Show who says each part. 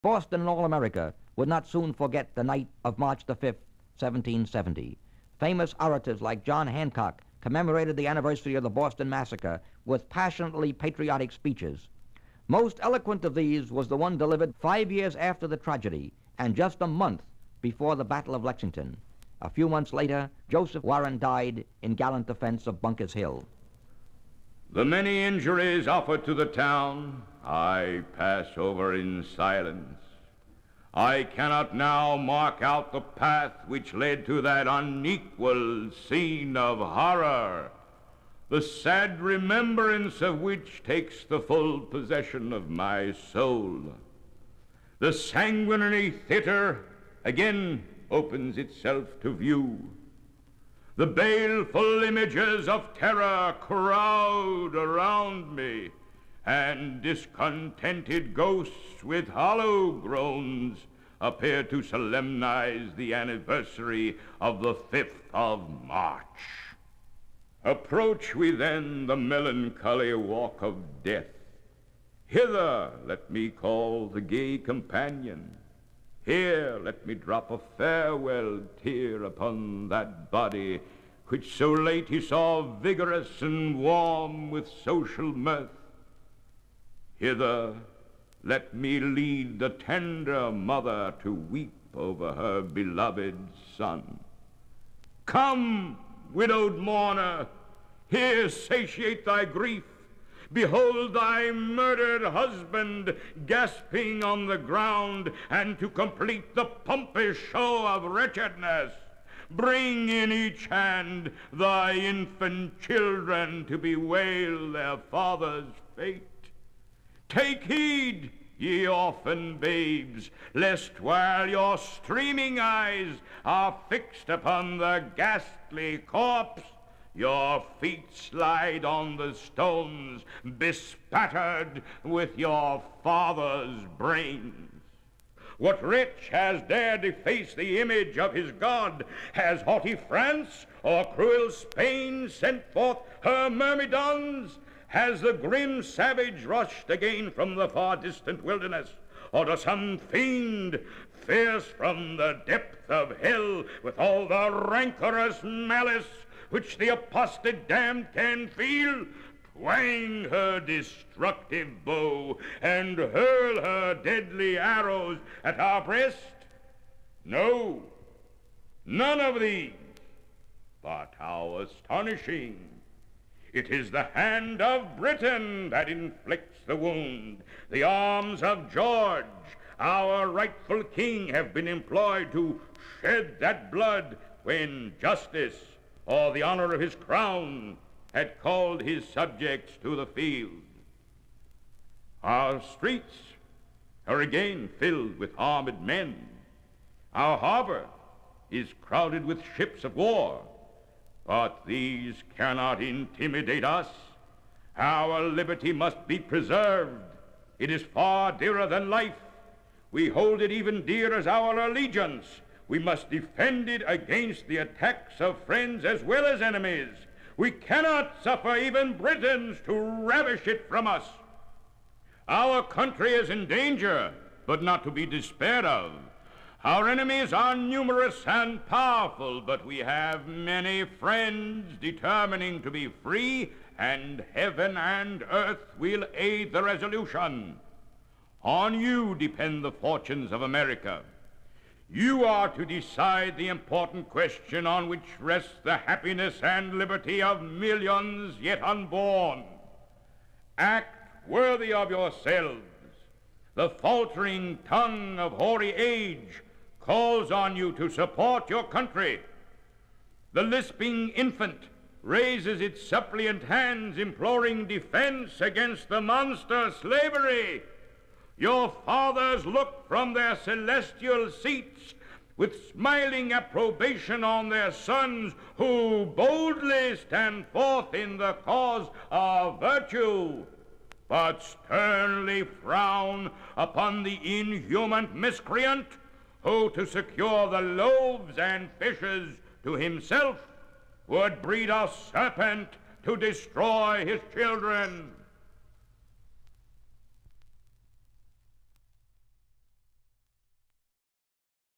Speaker 1: Boston and all America would not soon forget the night of March the 5th, 1770. Famous orators like John Hancock commemorated the anniversary of the Boston Massacre with passionately patriotic speeches. Most eloquent of these was the one delivered five years after the tragedy and just a month before the Battle of Lexington. A few months later, Joseph Warren died in gallant defense of Bunker's Hill.
Speaker 2: The many injuries offered to the town I pass over in silence. I cannot now mark out the path which led to that unequal scene of horror, the sad remembrance of which takes the full possession of my soul. The sanguinary theater again opens itself to view. The baleful images of terror crowd around me and discontented ghosts with hollow groans appear to solemnize the anniversary of the 5th of March. Approach we then the melancholy walk of death. Hither let me call the gay companion. Here let me drop a farewell tear upon that body which so late he saw vigorous and warm with social mirth. Hither let me lead the tender mother to weep over her beloved son. Come, widowed mourner, here satiate thy grief. Behold thy murdered husband gasping on the ground, and to complete the pompous show of wretchedness, bring in each hand thy infant children to bewail their father's fate. Take heed, ye orphan babes, lest while your streaming eyes are fixed upon the ghastly corpse, your feet slide on the stones, bespattered with your father's brains. What wretch has dared deface the image of his God? Has haughty France or cruel Spain sent forth her myrmidons? Has the grim savage rushed again from the far distant wilderness? Or does some fiend, fierce from the depth of hell, with all the rancorous malice which the apostate damned can feel, twang her destructive bow and hurl her deadly arrows at our breast? No, none of these. But how astonishing it is the hand of Britain that inflicts the wound. The arms of George, our rightful king, have been employed to shed that blood when justice or the honor of his crown had called his subjects to the field. Our streets are again filled with armed men. Our harbor is crowded with ships of war. But these cannot intimidate us. Our liberty must be preserved. It is far dearer than life. We hold it even dear as our allegiance. We must defend it against the attacks of friends as well as enemies. We cannot suffer even Britons to ravish it from us. Our country is in danger, but not to be despaired of. Our enemies are numerous and powerful, but we have many friends determining to be free, and heaven and earth will aid the resolution. On you depend the fortunes of America. You are to decide the important question on which rests the happiness and liberty of millions yet unborn. Act worthy of yourselves. The faltering tongue of hoary age calls on you to support your country. The lisping infant raises its suppliant hands imploring defense against the monster slavery. Your fathers look from their celestial seats with smiling approbation on their sons who boldly stand forth in the cause of virtue, but sternly frown upon the inhuman miscreant who to secure the loaves and fishes to himself would breed a serpent to destroy his children.